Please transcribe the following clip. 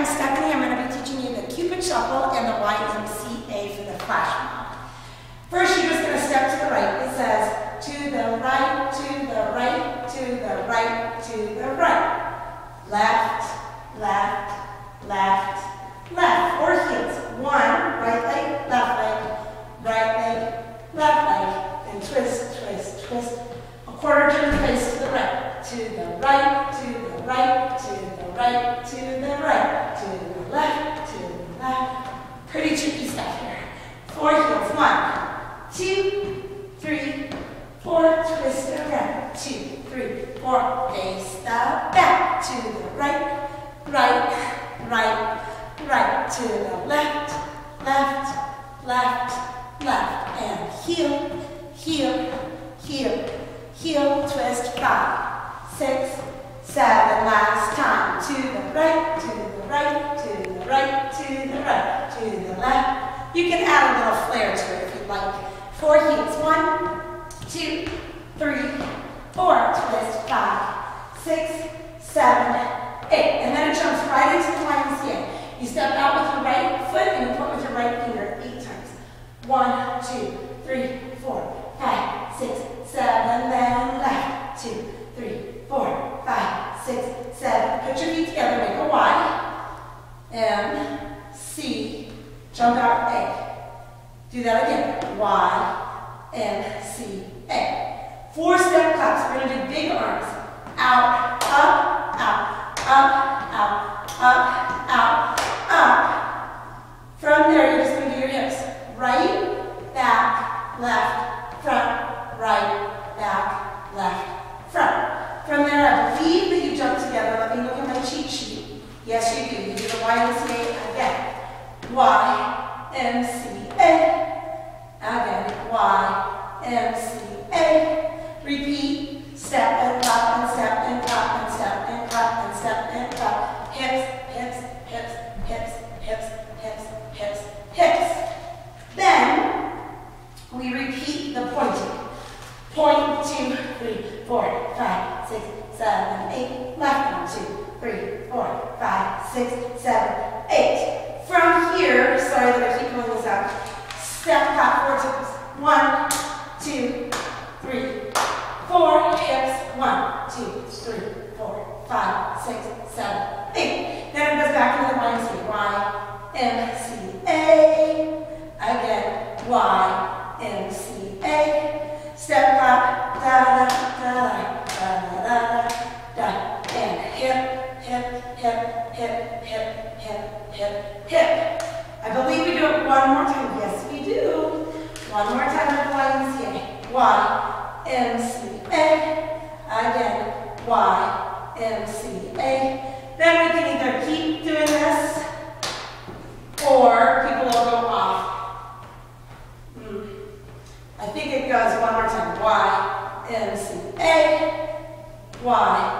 I'm Stephanie. I'm going to be teaching you the Cupid Shuffle and the YMCA for the flash mob. First, you're just going to step to the right. It says to the right, to the right, to the right, to the right. Left, left, left, left. Or heels. One, right leg, left leg, right leg, left leg, and twist, twist, twist. A quarter turn face to the right, to the right, to the right, to the right, to the right, to the left, to the left. Pretty tricky stuff here. Four heels. One, two, three, four. Twist around. Two, three, four. Face the back to the right, right, right, right. To the left, left, left, left. And heel, heel, heel, heel. Twist. Five, six, seven. Last time. To the right, to the right, to the right, to the right, to the left. You can add a little flair to it if you'd like. Four heels. One, two, three, four. Twist. Five, six, seven, eight. And then it jumps right into the YMCA. You step out with your right foot and you point with your right finger eight times. One, two, three, four, five, six, seven, then left. Two, three, four, five, six, seven. Put your feet together, make a Y. M, C, jump out A. Do that again. Y, M, C, A. Four step claps. We're going to do big arms. Out, up, out, up, out, up, out, up. From there, you're just going to do your hips. Right, back, left, front, right, back, left, front. From there, I believe that you jump together. Let me look at my cheat sheet. Yes, you do. You do the YMCA again. Y, M, C, A. Again, Y, M, C, A. Repeat. Step and clap and step and clap and step and clap and step and clap. Hips, hips, hips, hips, hips, hips, hips, hips. Then we repeat the pointing. Point, two, three, four, five, six, seven, eight. Left one, two, three, four, five, six, seven, eight. From here, sorry that I keep pulling this out. Step clap four times. One, two, three, four. Hips. One, two, three, four, five, six, seven, eight. Then it goes back into the YMCA. Y, M, C, A. Again. Y, M, C, A. Step clap. Da da da da da da da da. And hip, hip, hip, hip, hip, hip, hip, hip. I believe we do it one more time. Yes, we do. One more time with. Y, M, C, A. Again. Y, M, C, A. We can Why?